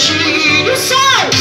hoje o so?